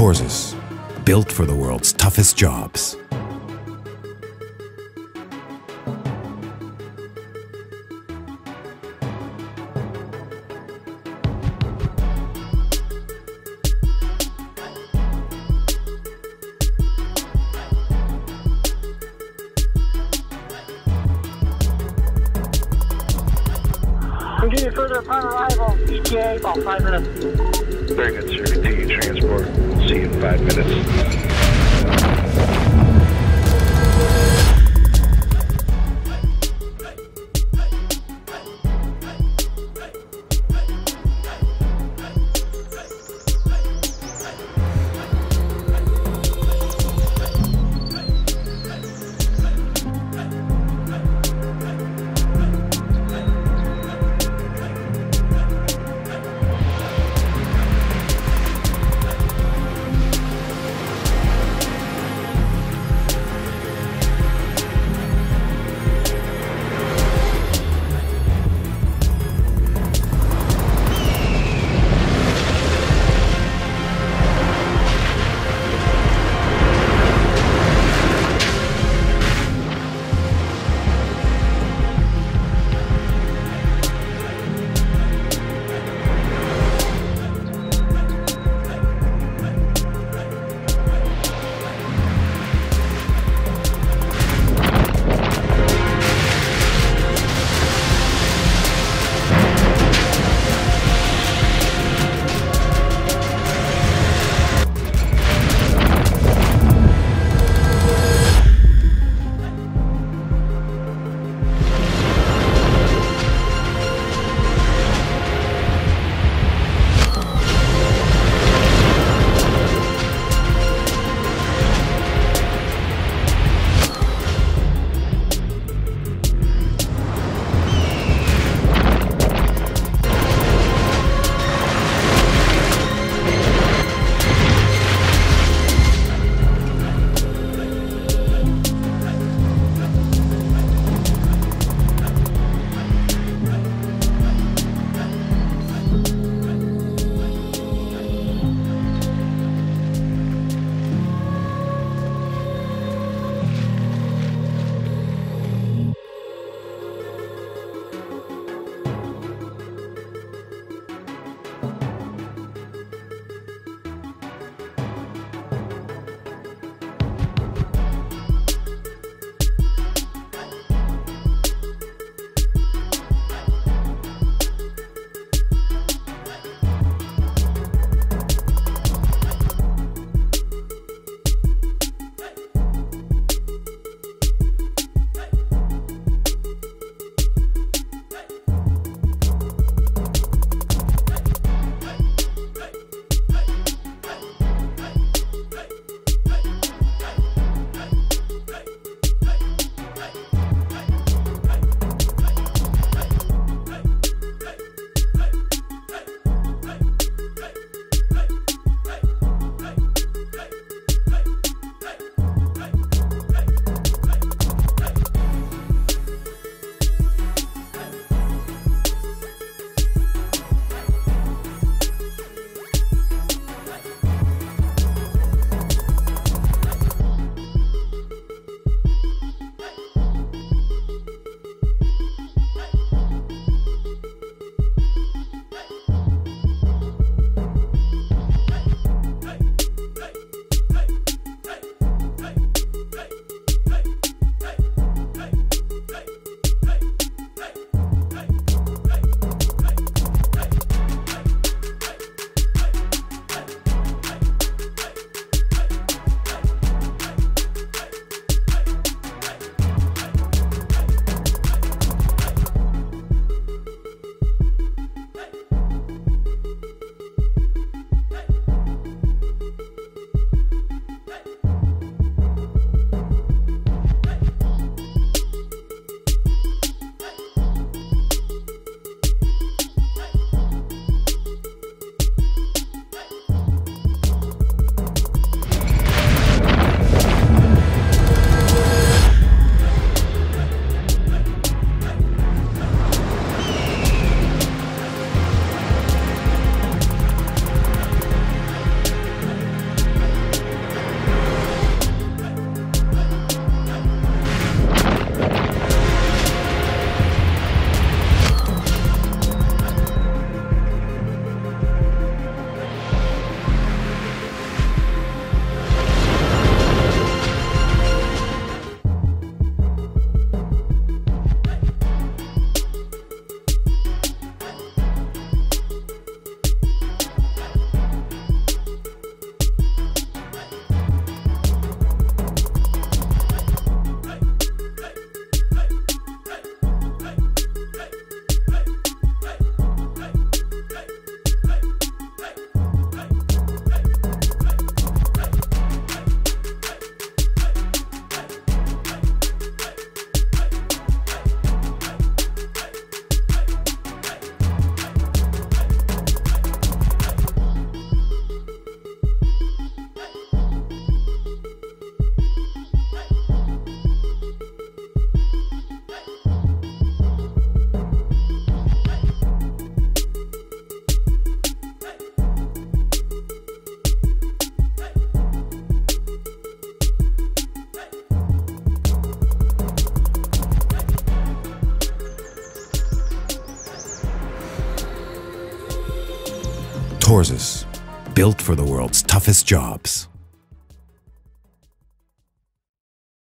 Torsus, built for the world's toughest jobs. Continue further upon arrival. ETA about five minutes. Very good, sir. Continue transport. See you in five minutes. Torsus, built for the world's toughest jobs.